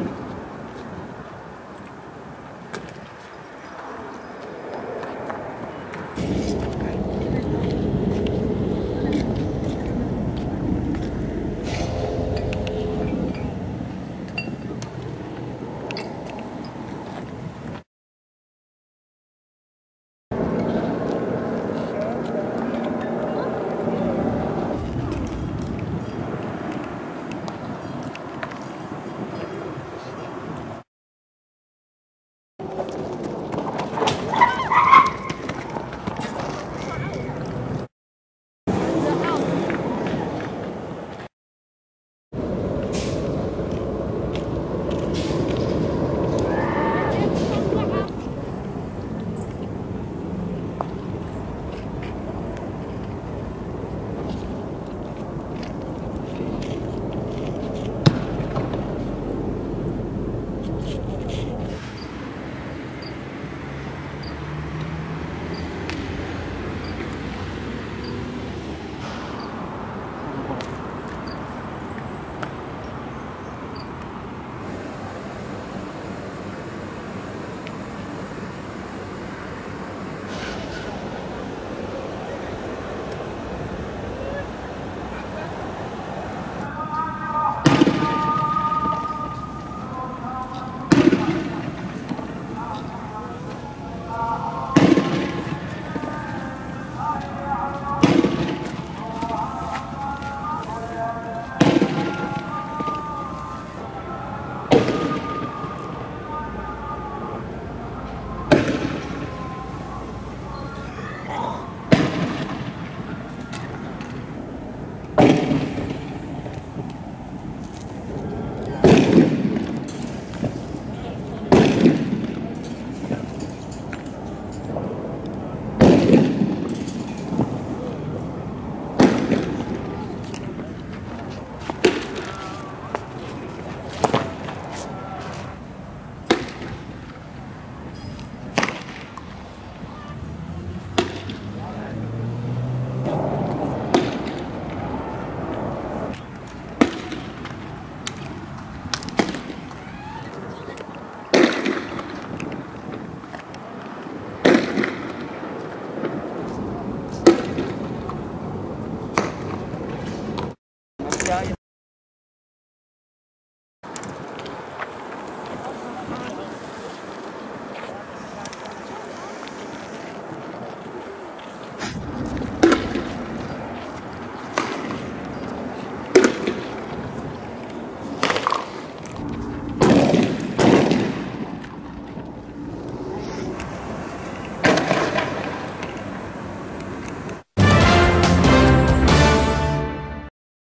week.